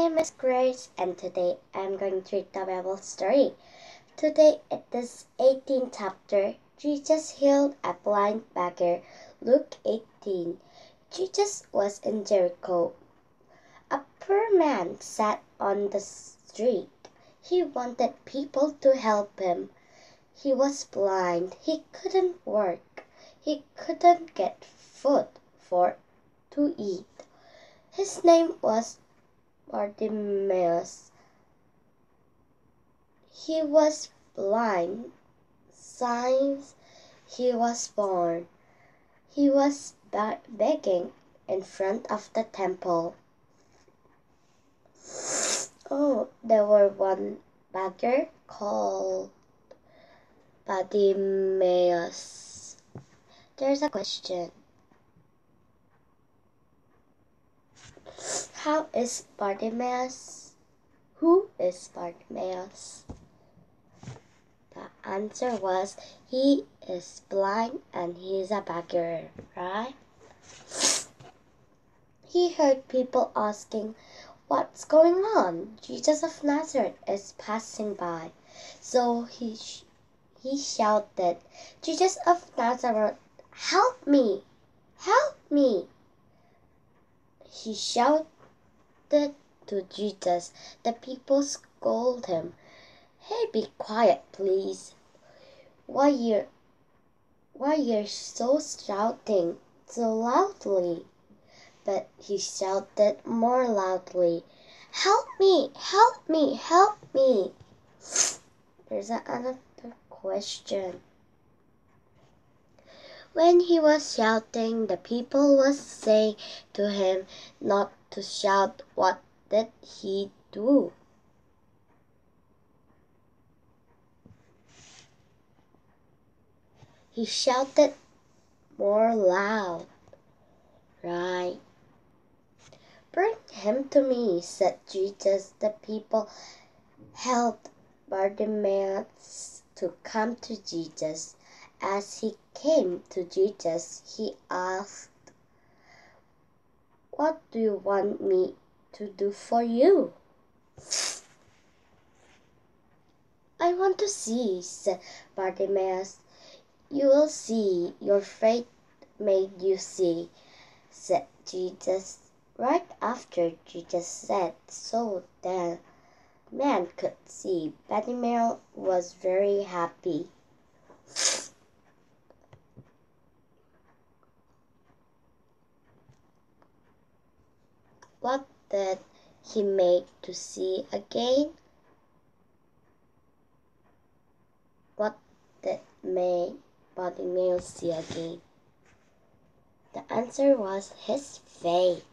name is Grace, and today I'm going to read the Bible story. Today it is 18th chapter. Jesus healed a blind beggar. Luke 18. Jesus was in Jericho. A poor man sat on the street. He wanted people to help him. He was blind. He couldn't work. He couldn't get food for to eat. His name was Bartimaeus. He was blind since he was born. He was begging in front of the temple. Oh, there were one beggar called Bartimaeus. There's a question. How is Bartimaeus? Who is Bartimaeus? The answer was he is blind and he is a beggar, right? He heard people asking, What's going on? Jesus of Nazareth is passing by. So he, he shouted, Jesus of Nazareth, help me! Help me! He shouted to Jesus. The people scolded him. Hey, be quiet, please. Why you why you're so shouting so loudly? But he shouted more loudly. Help me, help me, help me. There's another question. When he was shouting, the people was saying to him not to shout. What did he do? He shouted more loud. Right. Bring him to me, said Jesus. The people helped Bartimaeus to come to Jesus. As he came to Jesus, he asked, What do you want me to do for you? I want to see, said Bartimaeus. You will see, your faith made you see, said Jesus. Right after Jesus said so, the man could see. Bartimaeus was very happy. What did he make to see again? What did make Bartimaeus see again? The answer was his faith.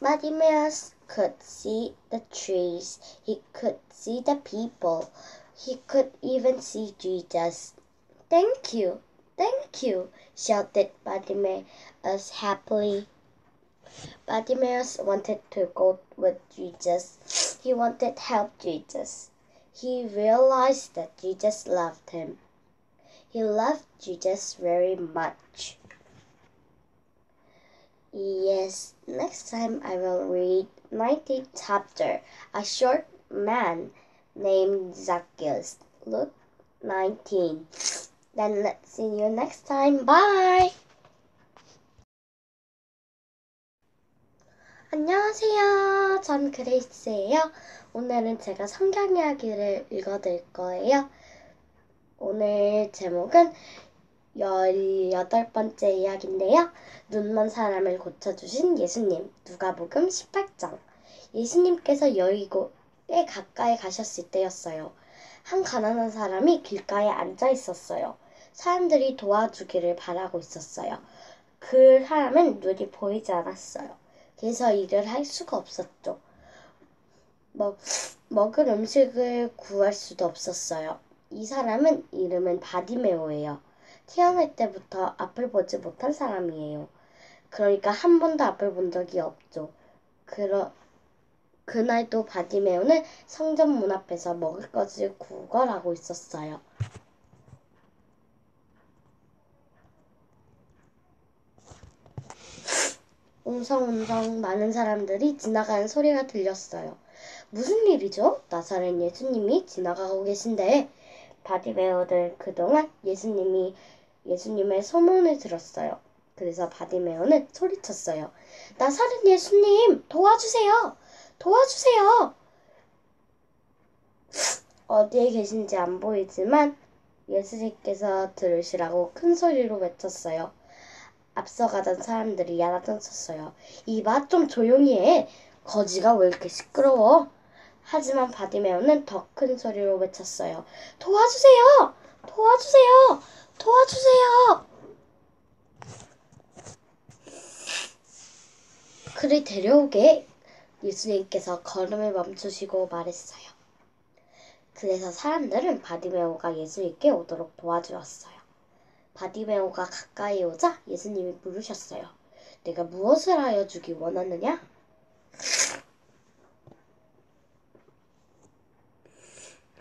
Bartimaeus could see the trees, he could see the people, he could even see Jesus. Thank you, thank you, shouted Bartimaeus happily. Bartimaeus wanted to go with Jesus. He wanted help Jesus. He realized that Jesus loved him. He loved Jesus very much. Yes, next time I will read 19th chapter, A Short Man Named Zacchaeus. Luke 19. Then let's see you next time. Bye! 안녕하세요. 전 그레이스예요. 오늘은 제가 성경 이야기를 읽어드릴 거예요. 오늘 제목은 18번째 이야기인데요. 눈먼 사람을 고쳐주신 예수님. 누가복음 18장. 예수님께서 여의고에 가까이 가셨을 때였어요. 한 가난한 사람이 길가에 앉아 있었어요. 사람들이 도와주기를 바라고 있었어요. 그 사람은 눈이 보이지 않았어요. 그래서 일을 할 수가 없었죠. 먹, 먹을 음식을 구할 수도 없었어요. 이 사람은 이름은 바디메오예요. 태어날 때부터 앞을 보지 못한 사람이에요. 그러니까 한 번도 앞을 본 적이 없죠. 그러, 그날도 바디메오는 성전 문 앞에서 먹을 것을 구걸하고 있었어요. 웅성웅성 많은 사람들이 지나가는 소리가 들렸어요. 무슨 일이죠? 나사렛 예수님이 지나가고 계신데 바디매오는 그동안 예수님이 예수님의 소문을 들었어요. 그래서 바디매오는 소리쳤어요. 나사렛 예수님 도와주세요. 도와주세요. 어디에 계신지 안 보이지만 예수님께서 들으시라고 큰 소리로 외쳤어요. 앞서가던 사람들이 야단을 쳤어요. 이봐 좀 조용히 해. 거지가 왜 이렇게 시끄러워? 하지만 바디매오는 더 큰 소리로 외쳤어요. 도와주세요! 도와주세요! 도와주세요! 그를 데려오게 예수님께서 걸음을 멈추시고 말했어요. 그래서 사람들은 바디매오가 예수님께 오도록 도와주었어요. 바디매오가 가까이 오자 예수님이 물으셨어요. 내가 무엇을 하여 주기 원하느냐?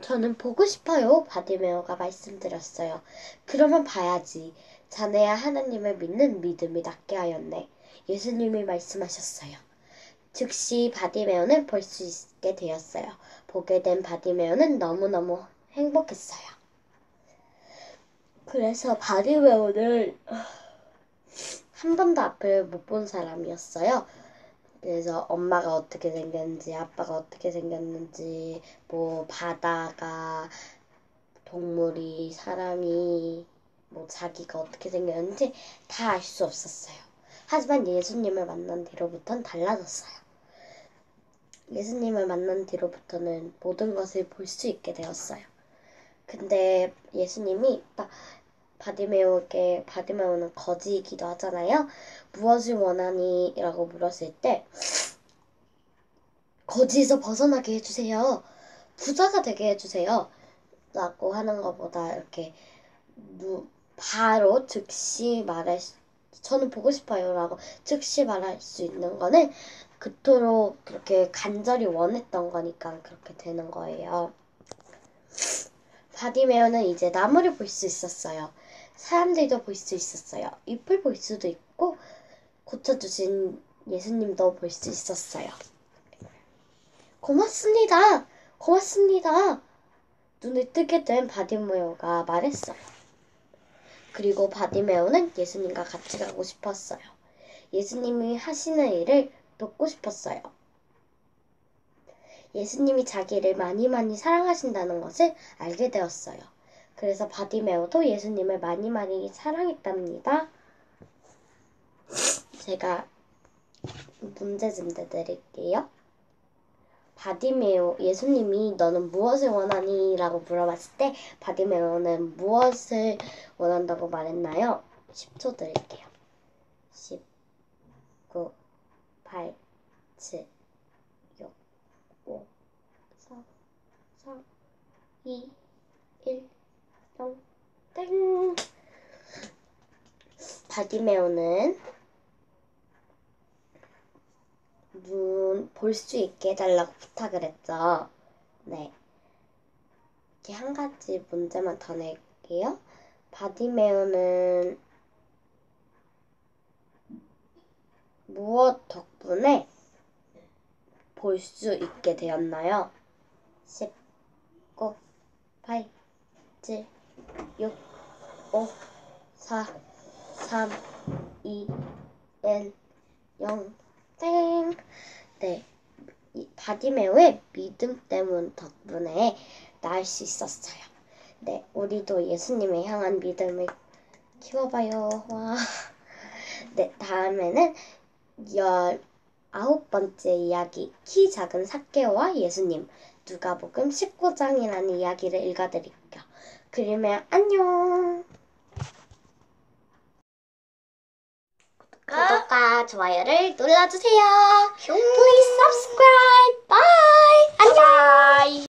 저는 보고 싶어요. 바디매오가 말씀드렸어요. 그러면 봐야지. 자네의 하나님을 믿는 믿음이 낫게 하였네. 예수님이 말씀하셨어요. 즉시 바디매오는 볼 수 있게 되었어요. 보게 된 바디매오는 너무너무 행복했어요. 그래서 바디메오는 한 번도 앞을 못 본 사람이었어요. 그래서 엄마가 어떻게 생겼는지, 아빠가 어떻게 생겼는지, 뭐 바다가 동물이 사람이 뭐 자기가 어떻게 생겼는지 다 알 수 없었어요. 하지만 예수님을 만난 뒤로부터는 달라졌어요. 예수님을 만난 뒤로부터는 모든 것을 볼 수 있게 되었어요. 근데 예수님이 딱 바디메오에게 바디메오는 거지이기도 하잖아요. 무엇을 원하니? 라고 물었을 때 거지에서 벗어나게 해주세요. 부자가 되게 해주세요. 라고 하는 것보다 이렇게 바로 즉시 말할 수, 저는 보고 싶어요. 라고 즉시 말할 수 있는 거는 그토록 그렇게 간절히 원했던 거니까 그렇게 되는 거예요. 바디매오는 이제 나무를 볼 수 있었어요. 사람들도 볼 수 있었어요. 잎을 볼 수도 있고 고쳐주신 예수님도 볼 수 있었어요. 고맙습니다. 고맙습니다. 눈을 뜨게 된 바디매오가 말했어요. 그리고 바디메오는 예수님과 같이 가고 싶었어요. 예수님이 하시는 일을 돕고 싶었어요. 예수님이 자기를 많이 많이 사랑하신다는 것을 알게 되었어요. 그래서 바디메오도 예수님을 많이 많이 사랑했답니다. 제가 문제 좀 내드릴게요. 바디메오, 예수님이 너는 무엇을 원하니? 라고 물어봤을 때 바디메오는 무엇을 원한다고 말했나요? 10초 드릴게요. 10, 9, 8, 7, 6, 5, 4, 3, 2, 1, 0, 땡! 바디메오는 눈 볼 수 있게 해달라고 부탁을 했죠. 네. 이렇게 한 가지 문제만 더 낼게요. 바디메오는 무엇 덕분에 볼 수 있게 되었나요? 10, 9, 8, 7, 6, 5, 4, 3, 2, 1, 0, 땡. 네. 이 바디메오의 믿음 때문 덕분에 나을 수 있었어요. 네. 우리도 예수님을 향한 믿음을 키워봐요. 와. 네. 다음에는 열 아홉 번째 이야기 키 작은 사케오와 예수님 누가복음 19장이라는 이야기를 읽어드릴게요. 그러면 안녕. 구독과 좋아요를 눌러주세요. Please subscribe. Bye. 안녕.